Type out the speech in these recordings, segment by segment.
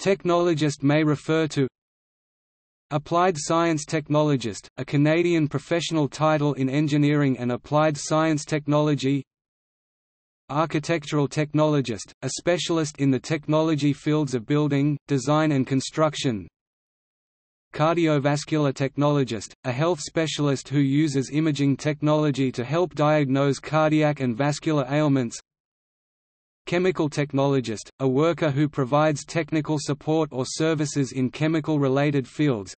Technologist may refer to. Applied Science Technologist, a Canadian professional title in engineering and applied science technology. Architectural Technologist, a specialist in the technology fields of building, design and construction. Cardiovascular Technologist, a health specialist who uses imaging technology to help diagnose cardiac and vascular ailments Chemical technologist, a worker who provides technical support or services in chemical-related fields.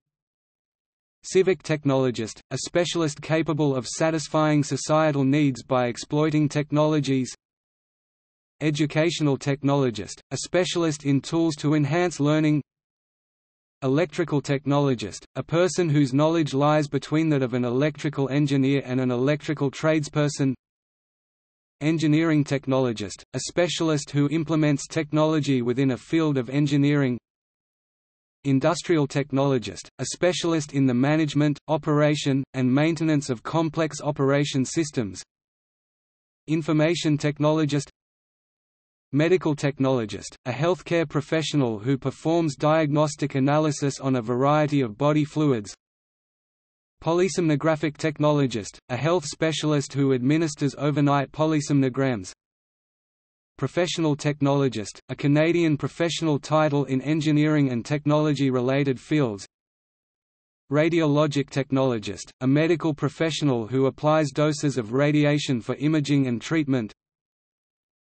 Civic technologist, a specialist capable of satisfying societal needs by exploiting technologies. Educational technologist, a specialist in tools to enhance learning. Electrical technologist, a person whose knowledge lies between that of an electrical engineer and an electrical tradesperson Engineering technologist, a specialist who implements technology within a field of engineering. Industrial technologist, a specialist in the management, operation, and maintenance of complex operation systems. Information technologist. Medical technologist, a healthcare professional who performs diagnostic analysis on a variety of body fluids Polysomnographic technologist, a health specialist who administers overnight polysomnograms. Professional technologist, a Canadian professional title in engineering and technology-related fields. Radiologic technologist, a medical professional who applies doses of radiation for imaging and treatment.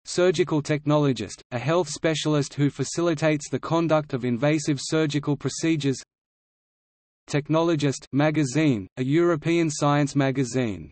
Surgical technologist, a health specialist who facilitates the conduct of invasive surgical procedures Technologist magazine, a European science magazine